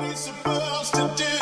we supposed to do?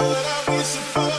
Now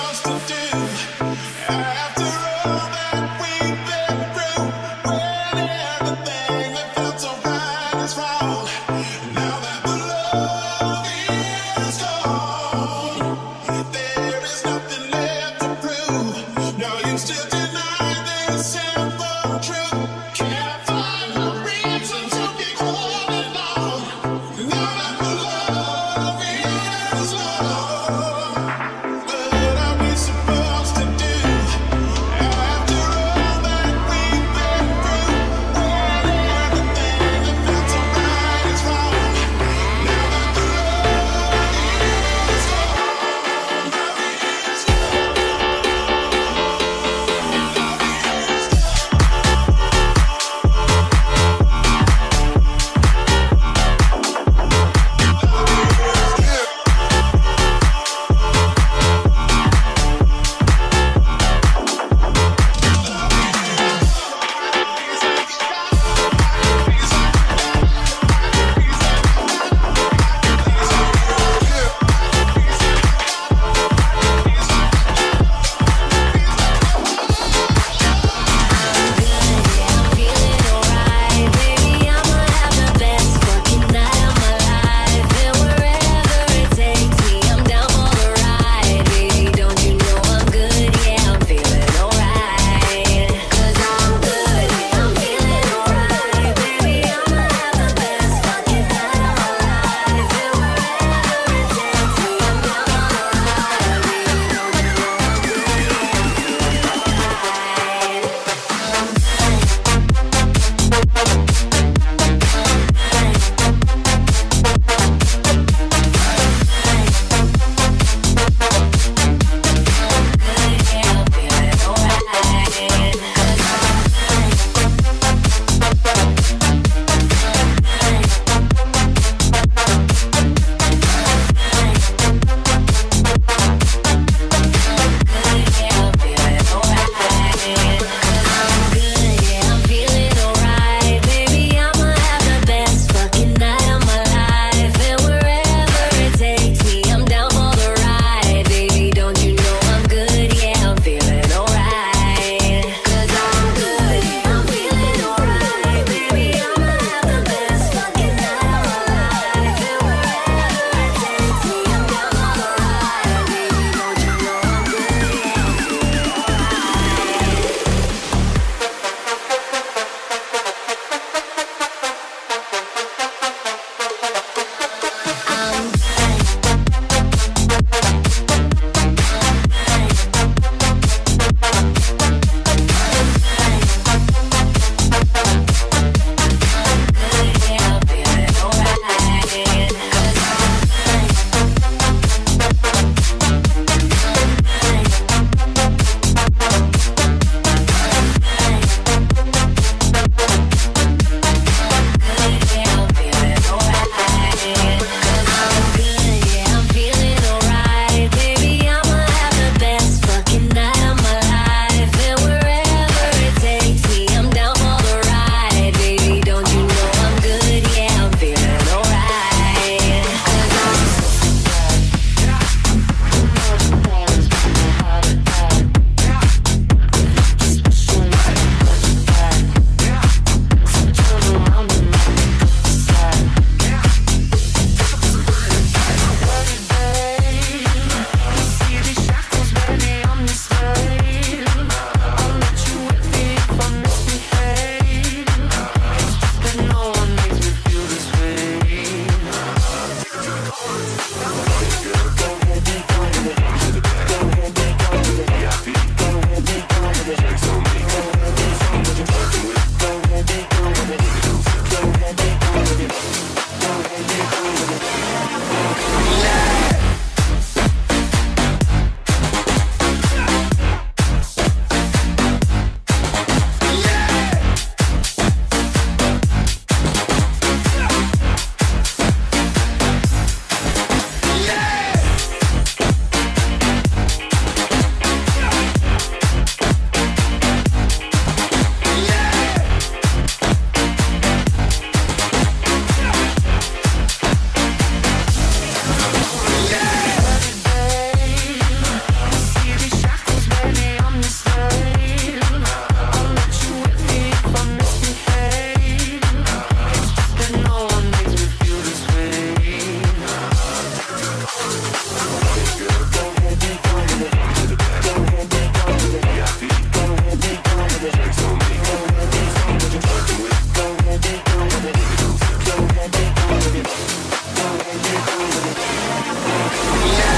Yeah.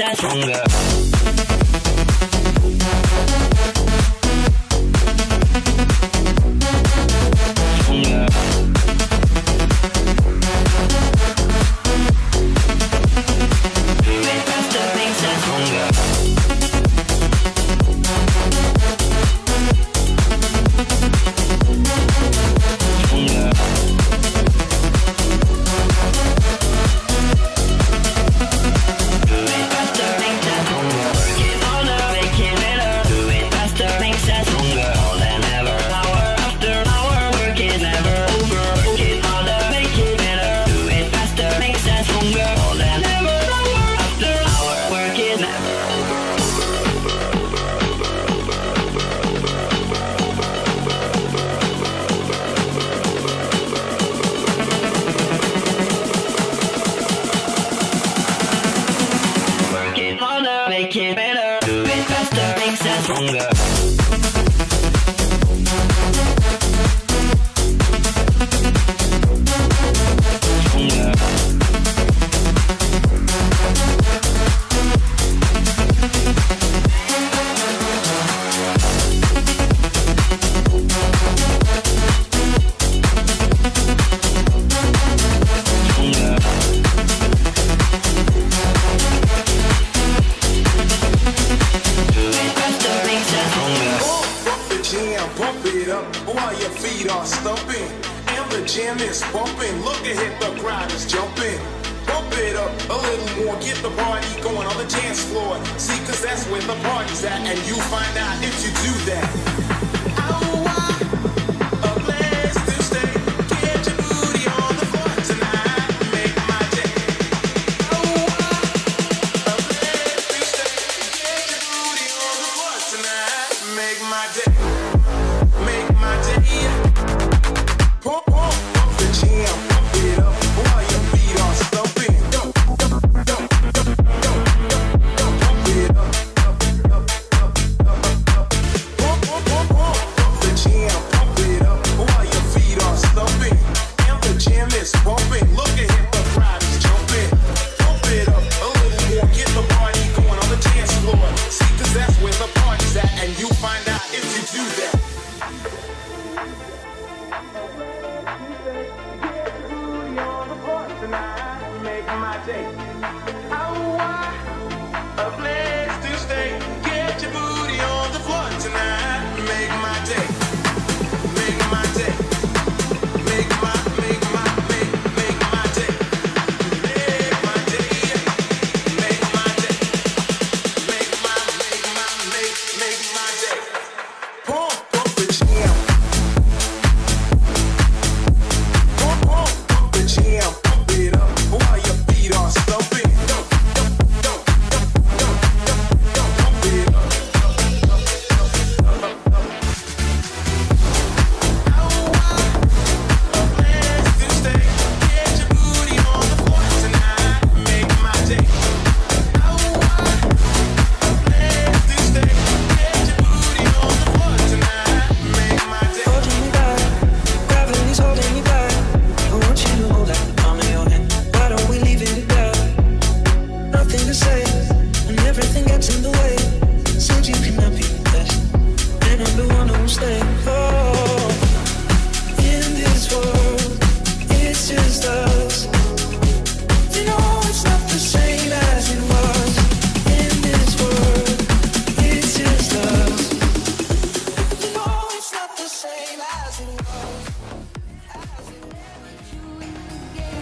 stand stronger. Stronger. Stronger. stronger. is bumping. Look ahead, the crowd is jumping. Bump it up a little more. Get the party going on the dance floor. See, cause that's where the party's at. And you find out if you do that.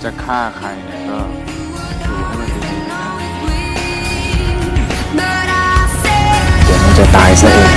จะฆ่าใครเนี่ยก็ esa